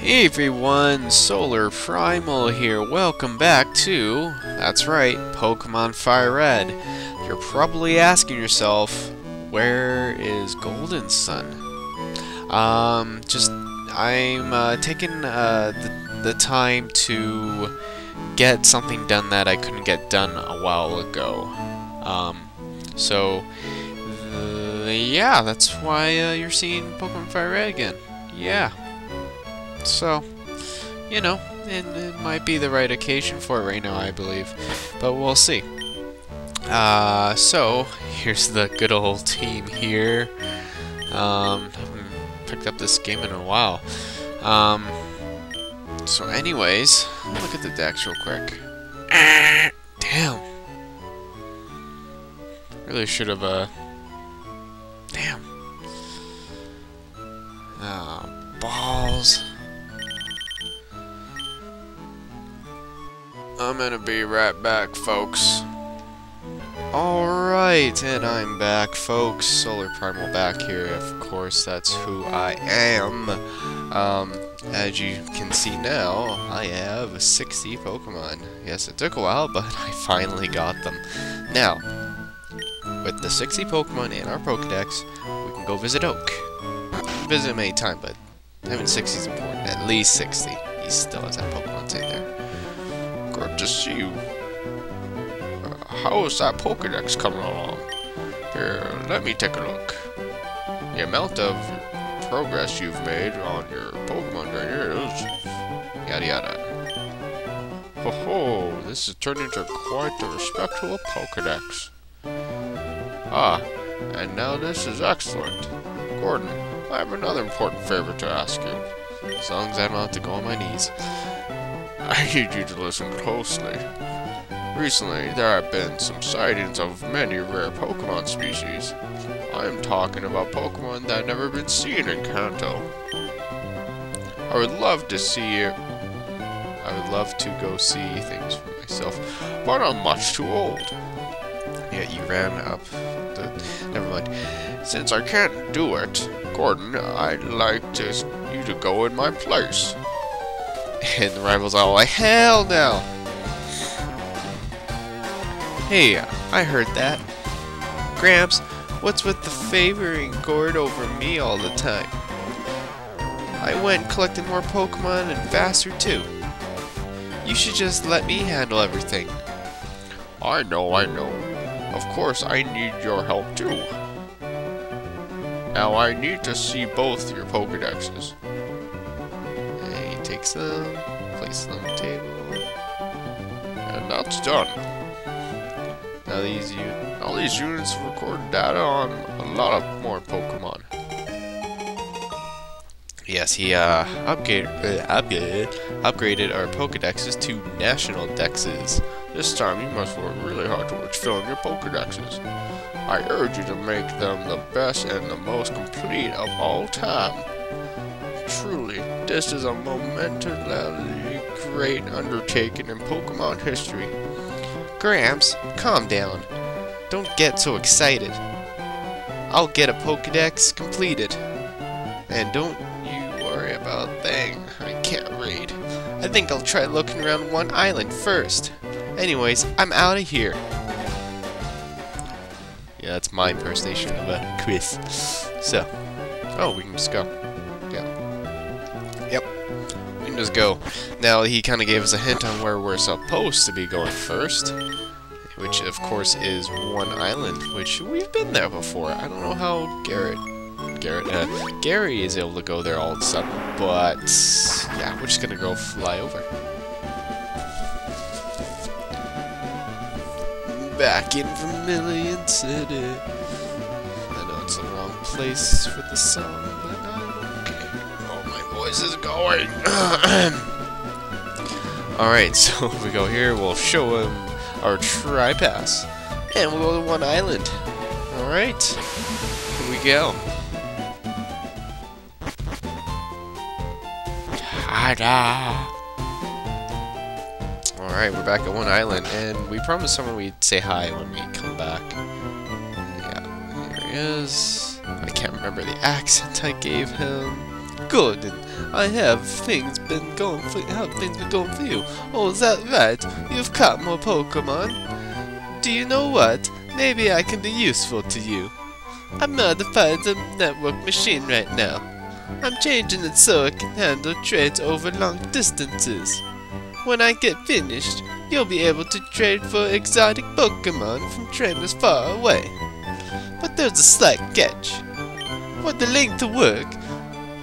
Hey everyone, Solar Primal here. Welcome back to, that's right, Pokemon Fire Red. You're probably asking yourself, where is Golden Sun? Um, just, I'm uh, taking uh, the, the time to get something done that I couldn't get done a while ago. Um, so, yeah, that's why uh, you're seeing Pokemon Fire Red again. Yeah. So, you know, it, it might be the right occasion for it right now, I believe. But we'll see. Uh, so, here's the good old team here. Um, haven't picked up this game in a while. Um, so anyways, look at the dex real quick. Damn. Really should have, uh... gonna be right back, folks. Alright, and I'm back, folks. Solar Primal back here. Of course, that's who I am. Um, as you can see now, I have 60 Pokemon. Yes, it took a while, but I finally got them. Now, with the 60 Pokemon in our Pokedex, we can go visit Oak. Visit him anytime, but having 60 is important. At least 60. He still has that Pokemon in there. Good to see. Uh, how is that Pokedex coming along? Here, let me take a look. The amount of progress you've made on your Pokemon during years, yada yada. Ho ho, this has turned into quite a respectable Pokedex. Ah, and now this is excellent. Gordon, I have another important favor to ask you. As long as I don't have to go on my knees. I need you to listen closely. Recently, there have been some sightings of many rare Pokemon species. I am talking about Pokemon that have never been seen in Kanto. I would love to see it. I would love to go see things for myself, but I'm much too old. Yeah, you ran up the... Never mind. Since I can't do it, Gordon, I'd like to, you to go in my place. And the rival's all like, hell no! Hey, I heard that. Gramps, what's with the favoring Gord over me all the time? I went collecting more Pokemon and faster too. You should just let me handle everything. I know, I know. Of course, I need your help too. Now I need to see both your Pokedexes. He takes them, on the table, and that's done. Now these all these units record data on a lot of more Pokemon. Yes, he uh, upgrade, uh, upgrade, upgraded our Pokedexes to National Dexes. This time you must work really hard towards filling your Pokedexes. I urge you to make them the best and the most complete of all time. Truly, this is a momentarily great undertaking in Pokemon history. Gramps, calm down. Don't get so excited. I'll get a Pokedex completed. And don't you worry about a thing. I can't read. I think I'll try looking around one island first. Anyways, I'm out of here. Yeah, that's my impersonation of a quiz. So, oh, we can just go. Just go. Now, he kind of gave us a hint on where we're supposed to be going first. Which, of course, is one island, which we've been there before. I don't know how Garrett... Garrett, uh, Gary is able to go there all of a sudden, but yeah, we're just gonna go fly over. Back in Vermilion City. I know it's the wrong place for the song. My is going. Alright, so we go here, we'll show him our tri-pass. And we'll go to one island. Alright, here we go. Ta-da! Alright, we're back at one island, and we promised someone we'd say hi when we come back. Yeah, here he is. I can't remember the accent I gave him. Gordon, I have things been going for how things been going for you? Oh, is that right? You've caught more Pokemon? Do you know what? Maybe I can be useful to you. I'm modifying the network machine right now. I'm changing it so it can handle trades over long distances. When I get finished, you'll be able to trade for exotic Pokemon from trainers far away. But there's a slight catch. For the link to work,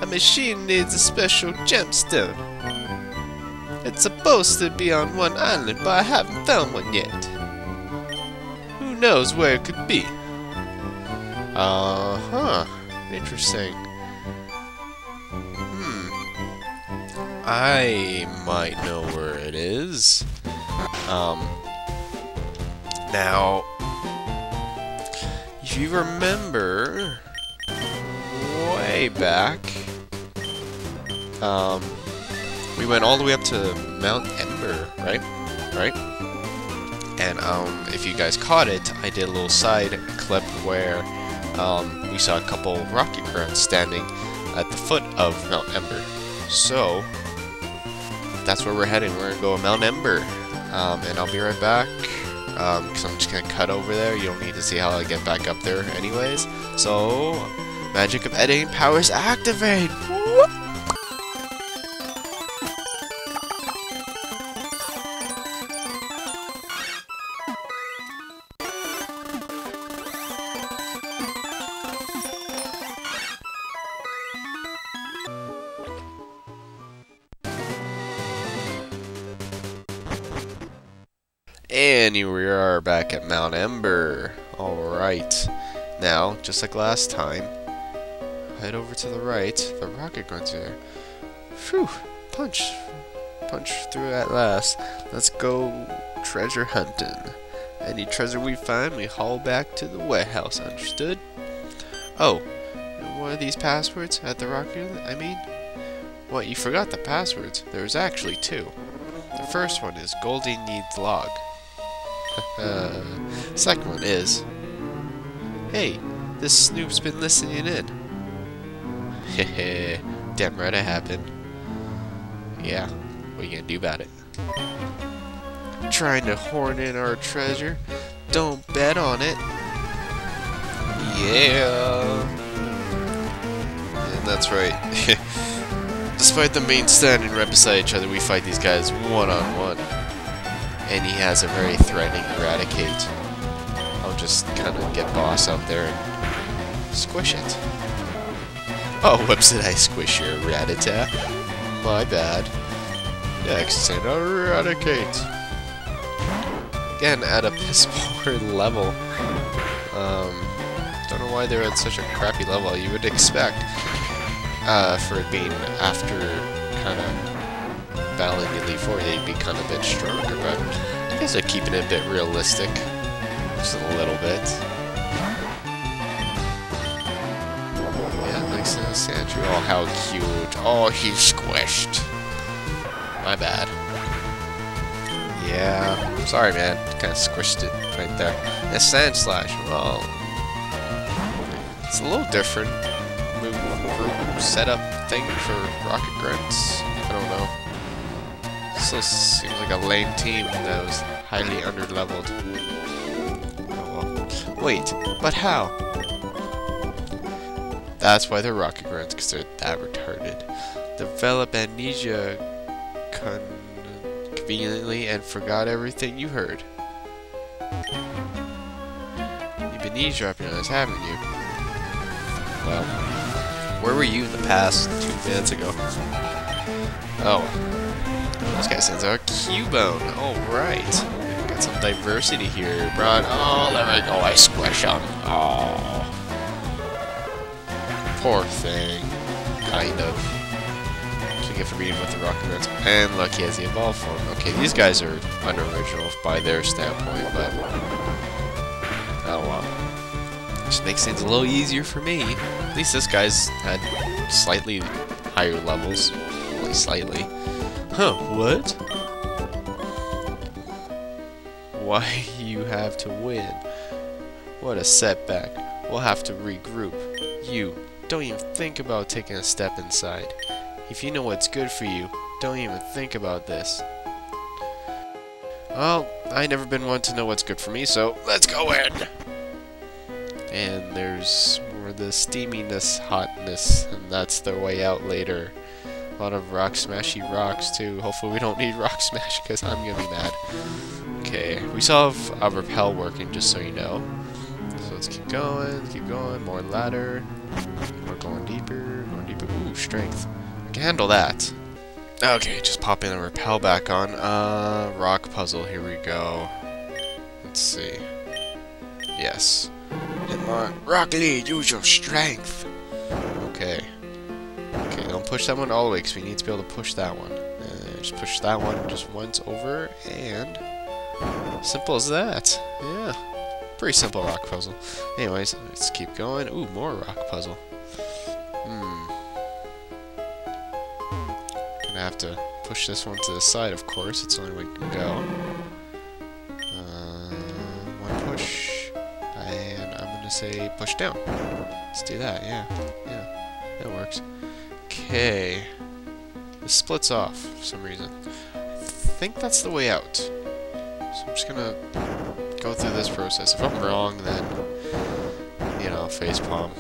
a machine needs a special gemstone. It's supposed to be on one island, but I haven't found one yet. Who knows where it could be? Uh-huh. Interesting. Hmm. I might know where it is. Um. Now, if you remember, way back, um, we went all the way up to Mount Ember, right? Right? And um, if you guys caught it, I did a little side clip where um, we saw a couple rocket grunts standing at the foot of Mount Ember. So, that's where we're heading. We're gonna go to Mount Ember. Um, and I'll be right back. Because I'm just gonna cut over there. You don't need to see how I get back up there anyways. So, magic of editing powers activate! Whoop! And here we are back at Mount Ember. Alright. Now, just like last time, head over to the right. The rocket grunts are there. Phew! Punch. Punch through at last. Let's go treasure hunting. Any treasure we find, we haul back to the warehouse. Understood? Oh, what are these passwords at the rocket? I mean, what, you forgot the passwords? There's actually two. The first one is Goldeen needs log. Uh, second one is, hey, this snoop's been listening in. Hehe, damn right it happened. Yeah, what you gonna do about it? Trying to horn in our treasure? Don't bet on it. Yeah. And that's right. Despite the main standing right beside each other, we fight these guys one-on-one. -on -one and he has a very threatening Raticate. I'll just kind of get boss out there and squish it. Oh, whoops, did I squish your Rattata? My bad. Next, an Raticate. Again, at a piss poor level. Um, don't know why they're at such a crappy level. You would expect, uh, for it being after kind of battling Elite Four, they'd be kind of a bit stronger, but I guess they're keeping it a bit realistic. Just a little bit. Yeah, nice uh, Sandra. Oh, how cute. Oh, he's squished. My bad. Yeah, sorry man, kind of squished it right there. And Slash, well, it's a little different move group setup thing for Rocket Grunts. I don't know. Still seems like a lame team that was highly underleveled. Oh, well. Wait, but how? That's why they're rocket grunts, because they're that retarded. Develop amnesia con conveniently and forgot everything you heard. You've been eavesdropping on us, haven't you? Well, where were you in the past two minutes ago? Oh, this guy sends out Cubone. Alright. Got some diversity here. Brought. Oh, there we go. Oh, I squish him. Oh. Poor thing. Kind of. Get for beating with the Rocket Reds. And he has the evolved form. Okay, these guys are unoriginal by their standpoint, but. Oh well. Just makes things a little easier for me. At least this guy's had slightly higher levels. Only slightly. Huh, what? Why you have to win? What a setback. We'll have to regroup. You, don't even think about taking a step inside. If you know what's good for you, don't even think about this. Well, I never been one to know what's good for me, so let's go in! And there's more the steaminess, hotness, and that's the way out later. A lot of rock smashy rocks, too. Hopefully we don't need rock smash, because I'm gonna be mad. Okay, we still have a repel working, just so you know. So let's keep going, keep going, more ladder. We're going deeper, going deeper. Ooh, strength. I can handle that. Okay, just pop in and repel back on. Uh, rock puzzle, here we go. Let's see. Yes. Come on, Rock Lee, use your strength. Okay. Push that one all the way, because we need to be able to push that one. Uh, just push that one just once over, and... Simple as that. Yeah. Pretty simple rock puzzle. Anyways, let's keep going. Ooh, more rock puzzle. Hmm. Gonna have to push this one to the side, of course. It's the only way we can go. Uh, one push. And I'm gonna say push down. Let's do that, yeah. Yeah, that works. Okay. This splits off for some reason. I think that's the way out. So I'm just gonna go through this process. If I'm wrong, then, you know, face palm.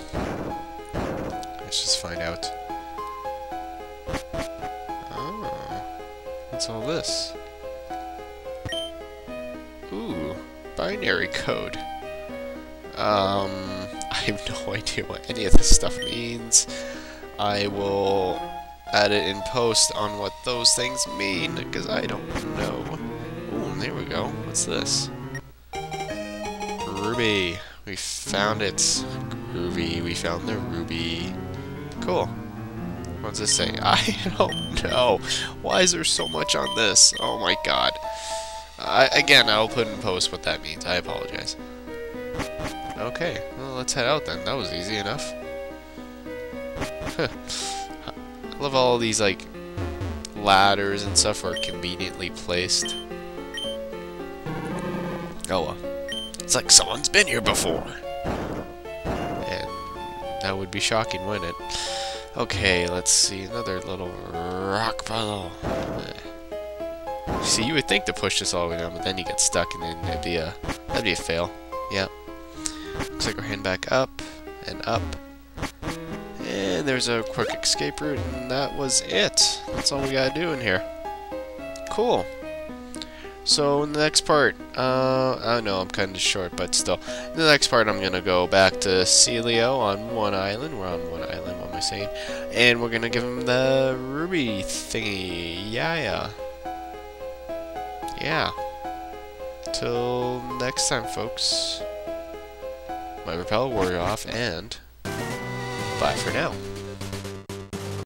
Let's just find out. Oh, what's all this? Ooh, binary code. Um, I have no idea what any of this stuff means. I will add it in post on what those things mean, because I don't know. Ooh, there we go. What's this? Ruby. We found it. Groovy. We found the ruby. Cool. What's this say? I don't know. Why is there so much on this? Oh my god. I, again, I'll put in post what that means. I apologize. Okay, well, let's head out then. That was easy enough. I love all these, like, ladders and stuff are conveniently placed. Oh well. It's like someone's been here before. And that would be shocking, wouldn't it? Okay, let's see. Another little rock puzzle. See, you would think to push this all the way down, but then you get stuck and then that'd be a, that'd be a fail. Yep. Looks like we're heading back up and up. There's a quick escape route, and that was it. That's all we gotta do in here. Cool. So in the next part, uh, I know I'm kind of short, but still. In the next part, I'm gonna go back to Celio on one island. We're on one island. What am I saying? And we're gonna give him the ruby thingy. Yeah, yeah, yeah. Till next time, folks. My repel warrior off, and bye for now.